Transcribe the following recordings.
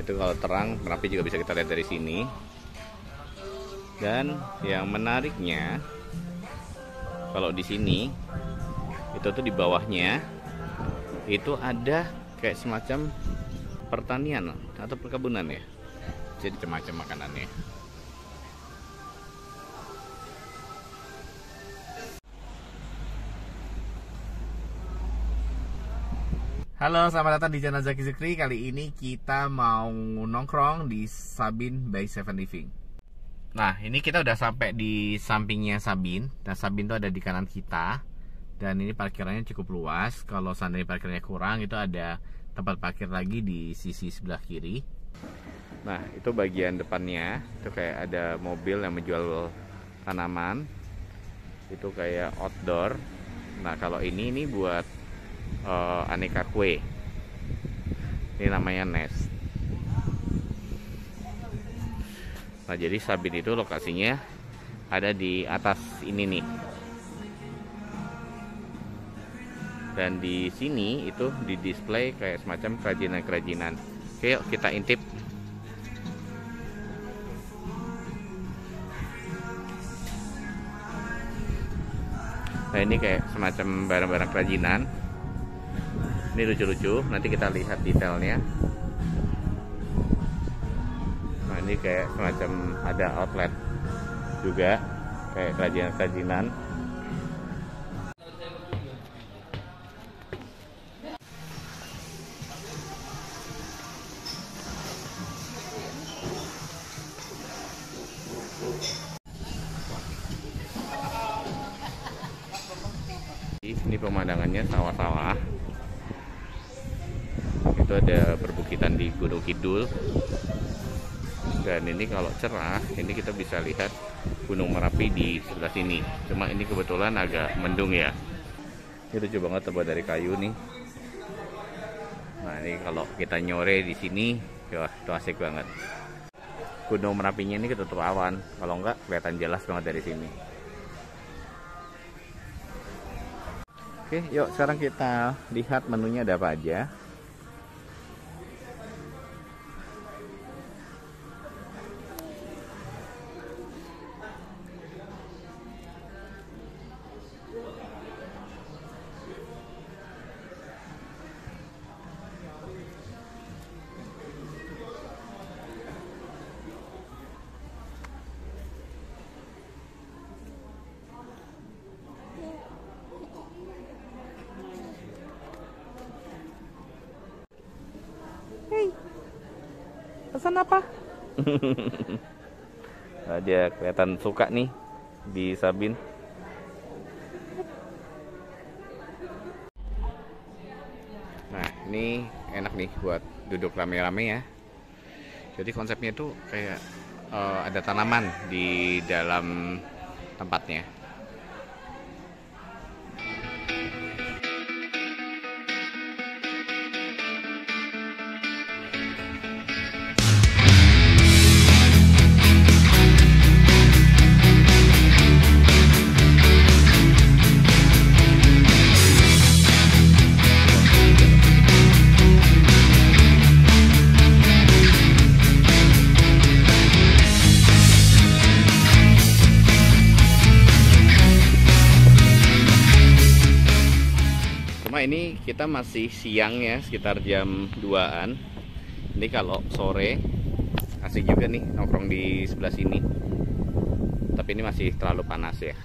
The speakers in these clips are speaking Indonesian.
Itu kalau terang Merapi juga bisa kita lihat dari sini. Dan yang menariknya kalau di sini itu tuh di bawahnya itu ada kayak semacam pertanian atau perkebunan ya. Jadi macam makanannya. Halo, selamat datang di channel Zaki Zikri. Kali ini kita mau nongkrong di Sabin by Seven Living. Nah, ini kita udah sampai di sampingnya Sabin. Nah, Sabin itu ada di kanan kita. Dan ini parkirannya cukup luas. Kalau seandainya parkirnya kurang, itu ada tempat parkir lagi di sisi sebelah kiri. Nah, itu bagian depannya. Itu kayak ada mobil yang menjual tanaman. Itu kayak outdoor. Nah, kalau ini ini buat uh, aneka kue. Ini namanya Nest nah jadi Sabin itu lokasinya ada di atas ini nih. Dan di sini itu di display kayak semacam kerajinan-kerajinan. Oke yuk kita intip. Nah ini kayak semacam barang-barang kerajinan ini lucu-lucu nanti kita lihat detailnya. Nah ini kayak semacam ada outlet juga kayak kerajinan-kerajinan. Ini pemandangannya sawah-sawah itu ada perbukitan di Gunung Kidul. Dan ini kalau cerah ini kita bisa lihat Gunung Merapi di sebelah sini. Cuma ini kebetulan agak mendung ya. Ini lucu banget terbuat dari kayu nih. Nah ini kalau kita nyore di sini wah itu asik banget. Gunung Merapinya ini ketutup awan. Kalau enggak kelihatan jelas banget dari sini. Oke, yuk sekarang kita lihat menunya ada apa aja. Pesan apa? nah, dia kelihatan suka nih di Sabin. Nah, ini enak nih buat duduk rame-rame ya. Jadi konsepnya tuh kayak uh, ada tanaman di dalam tempatnya. Kita masih siang ya, sekitar jam 2-an. Ini kalau sore asik juga nih nongkrong di sebelah sini. Tapi ini masih terlalu panas ya.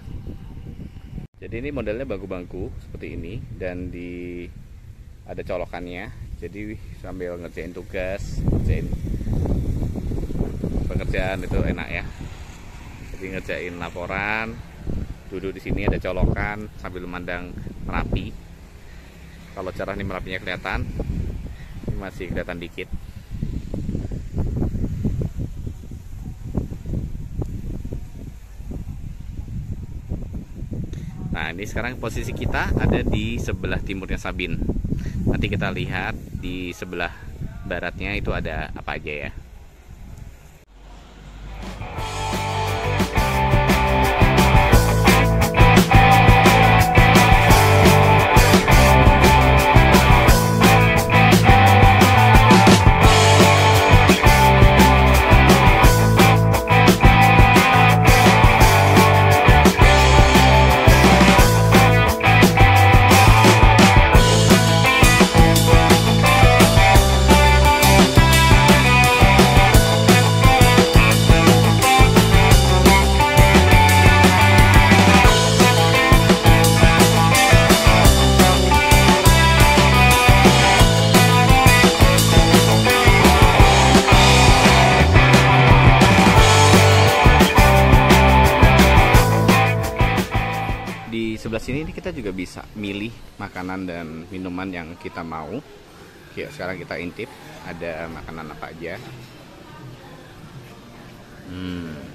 Jadi ini modelnya bangku-bangku seperti ini dan di ada colokannya. Jadi sambil ngerjain tugas, ngerjain pekerjaan itu enak ya. Jadi ngerjain laporan, duduk di sini ada colokan sambil memandang merapi kalau cerah nih merapinya kelihatan. Ini masih kelihatan dikit. Nah ini sekarang posisi kita ada di sebelah timurnya Sabin. Nanti kita lihat di sebelah baratnya itu ada apa aja ya sini ini kita juga bisa milih makanan dan minuman yang kita mau ya sekarang kita intip ada makanan apa aja hmm.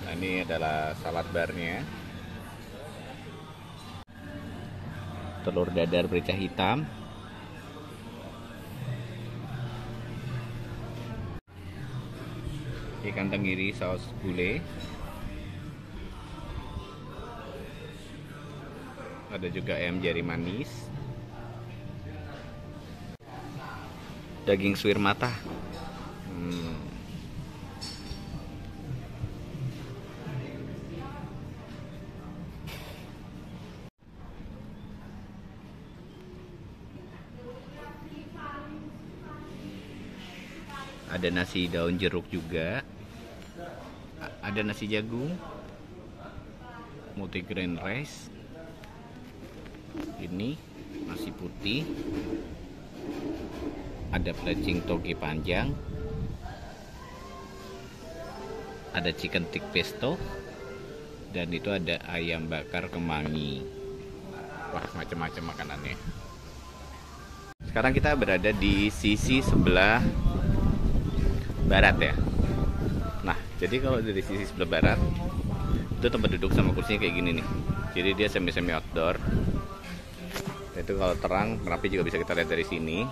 Nah, ini adalah salad barnya. Telur dadar merica hitam, ikan tenggiri saus gulai. Ada juga ayam jari manis. Daging suwir mata ada nasi daun jeruk juga. Ada nasi jagung. Multigrain rice. Ini nasi putih. Ada plecing toge panjang. Ada chicken tick pesto. Dan itu ada ayam bakar kemangi. Wah macam-macam makanannya. Sekarang kita berada di sisi sebelah barat ya. Nah jadi kalau dari sisi sebelah barat itu tempat duduk sama kursinya kayak gini nih. Jadi dia semi semi outdoor. Itu kalau terang merapi juga bisa kita lihat dari sini.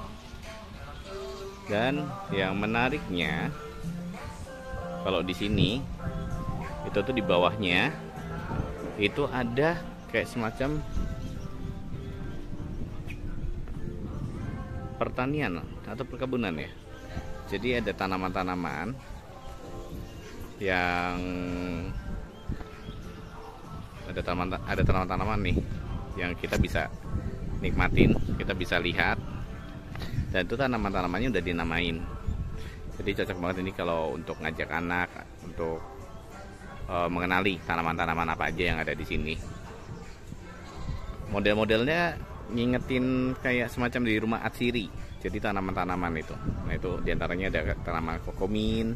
Dan yang menariknya kalau di sini itu tuh di bawahnya itu ada kayak semacam pertanian atau perkebunan ya jadi ada tanaman-tanaman yang ada tanaman ada tanaman-tanaman nih yang kita bisa nikmatin kita bisa lihat. Dan itu tanaman-tanamannya udah dinamain. Jadi cocok banget ini kalau untuk ngajak anak untuk uh, mengenali tanaman-tanaman apa aja yang ada di sini. Model-modelnya ngingetin kayak semacam di rumah atsiri jadi tanaman-tanaman itu. Nah itu di antaranya ada tanaman kokomin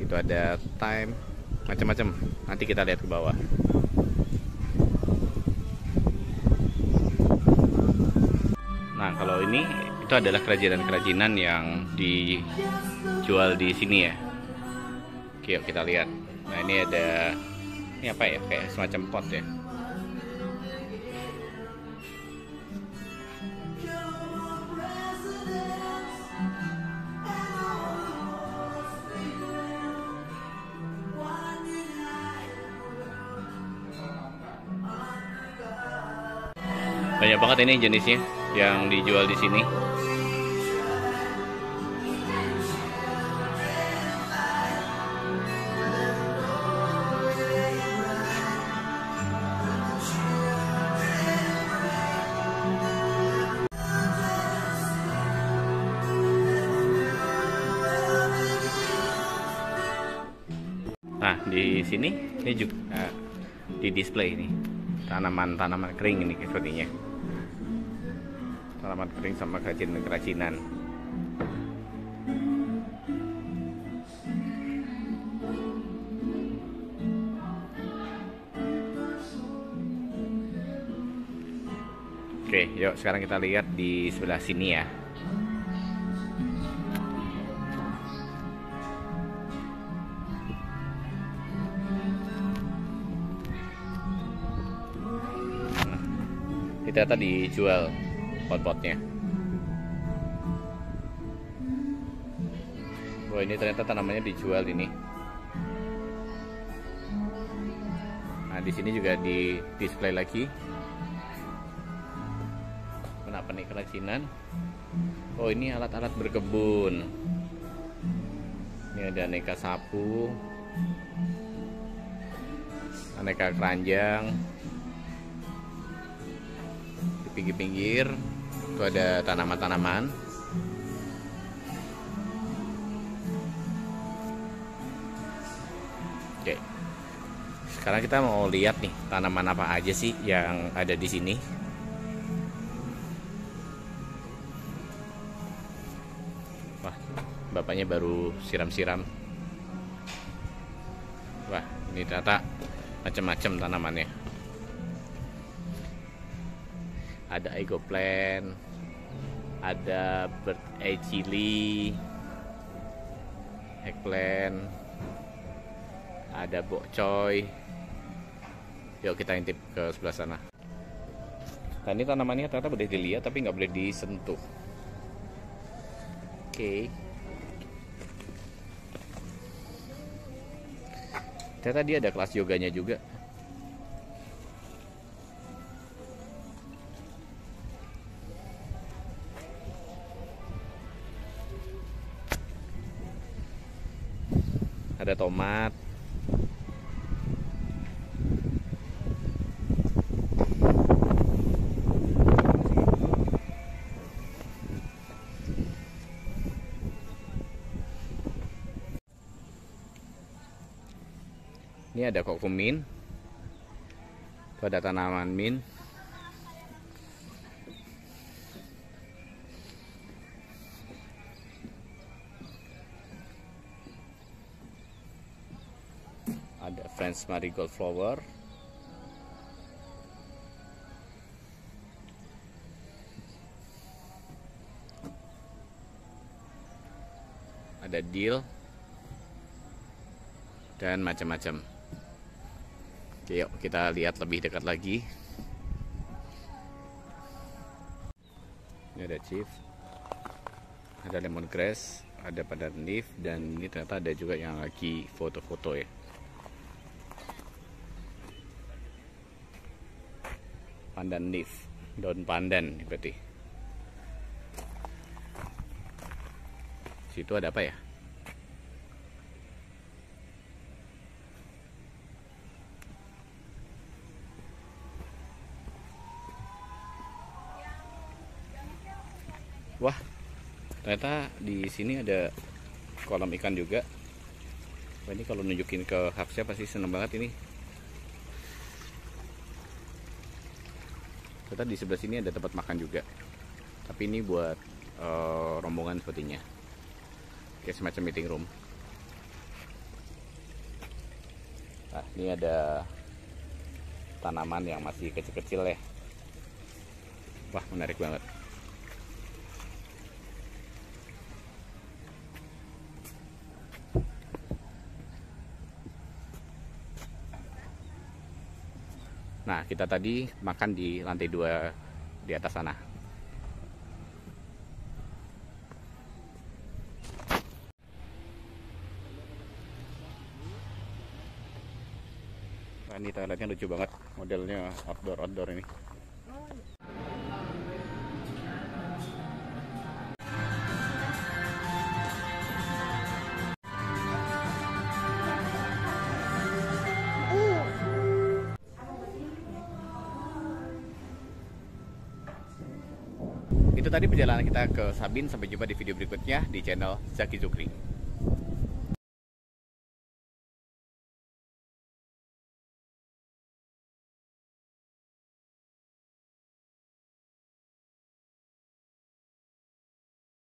itu ada thyme macam-macam. Nanti kita lihat ke bawah. Nah kalau ini itu adalah kerajinan-kerajinan yang dijual di sini ya. Oke, kita lihat. Nah ini ada ini apa ya? Kayak semacam pot ya banget ini jenisnya yang dijual di sini Nah, di sini ini juga uh, di display ini tanaman-tanaman kering ini sepertinya. Kering sama kerajinan-kerajinan. Oke, yuk sekarang kita lihat di sebelah sini ya. Ini ternyata dijual pot-potnya. Wah ini ternyata tanamannya dijual ini. Nah di sini juga di display lagi. Kenapa nih kerajinan? Oh ini alat-alat berkebun. Ini ada aneka sapu, aneka keranjang, di pinggir-pinggir itu ada tanaman-tanaman sekarang kita mau lihat nih tanaman apa aja sih yang ada di sini. Wah bapaknya baru siram-siram. Wah ini ternyata macam-macam tanamannya. Ada ego plant ada bird eye chili eggplant ada bokcoy yuk kita intip ke sebelah sana. Nah ini tanamannya ternyata boleh dilihat tapi nggak boleh disentuh. Oke. Okay. ternyata dia ada kelas yoganya juga. Ada tomat ini ada kok kumin itu ada tanaman min. Ada French marigold flower. Ada deal dan macam-macam Oke, yuk kita lihat lebih dekat lagi. Ini ada chief, ada lemongrass, ada pandan leaf, dan ini ternyata ada juga yang lagi foto-foto ya. Pandan leaf, daun pandan berarti. Situ ada apa ya? Wah, ternyata di sini ada kolam ikan juga. Wah, ini kalau nunjukin ke Haksia pasti seneng banget ini. Ternyata di sebelah sini ada tempat makan juga. Tapi ini buat uh, rombongan sepertinya. Kayak semacam meeting room. Nah, ini ada tanaman yang masih kecil-kecil ya. Wah, menarik banget. Nah, kita tadi makan di lantai dua di atas sana. Nah, ini toiletnya lucu banget, modelnya outdoor-outdoor ini. Itu tadi perjalanan kita ke Sabin. Sampai jumpa di video berikutnya di channel Zaki Zukri.